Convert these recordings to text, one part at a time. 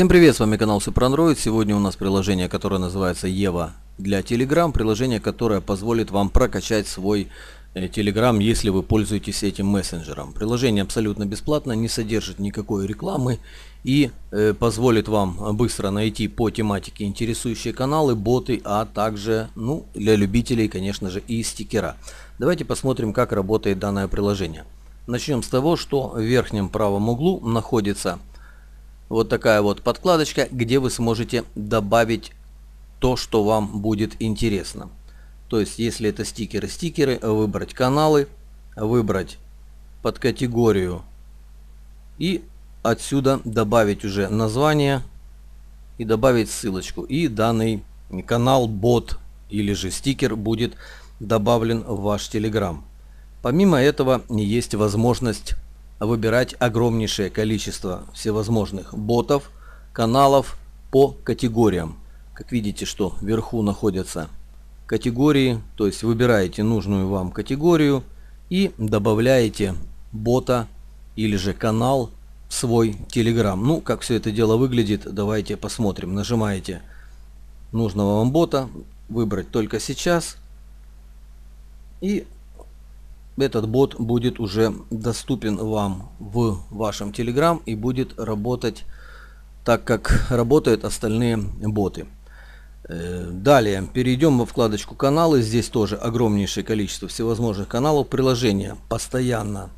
Всем привет, с вами канал Super Android. Сегодня у нас приложение, которое называется Ева для Telegram. Приложение, которое позволит вам прокачать свой э, Telegram, если вы пользуетесь этим мессенджером. Приложение абсолютно бесплатно, не содержит никакой рекламы и э, позволит вам быстро найти по тематике интересующие каналы, боты, а также, ну, для любителей, конечно же, и стикера. Давайте посмотрим, как работает данное приложение. Начнем с того, что в верхнем правом углу находится вот такая вот подкладочка, где вы сможете добавить то, что вам будет интересно. То есть, если это стикеры, стикеры, выбрать каналы, выбрать под категорию и отсюда добавить уже название и добавить ссылочку. И данный канал, бот или же стикер будет добавлен в ваш Telegram. Помимо этого есть возможность выбирать огромнейшее количество всевозможных ботов, каналов по категориям. Как видите, что вверху находятся категории, то есть выбираете нужную вам категорию и добавляете бота или же канал в свой Telegram. Ну, как все это дело выглядит, давайте посмотрим. Нажимаете нужного вам бота, выбрать только сейчас и этот бот будет уже доступен вам в вашем Telegram и будет работать так, как работают остальные боты. Э, далее перейдем во вкладочку каналы. Здесь тоже огромнейшее количество всевозможных каналов. Приложение постоянно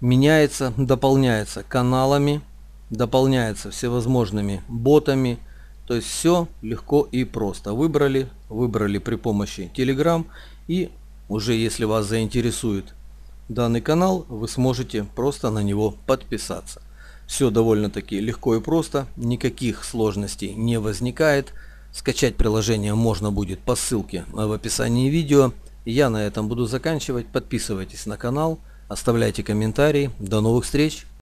меняется, дополняется каналами, дополняется всевозможными ботами. То есть все легко и просто. Выбрали, выбрали при помощи Telegram и уже если вас заинтересует данный канал, вы сможете просто на него подписаться. Все довольно-таки легко и просто, никаких сложностей не возникает. Скачать приложение можно будет по ссылке в описании видео. Я на этом буду заканчивать. Подписывайтесь на канал, оставляйте комментарии. До новых встреч!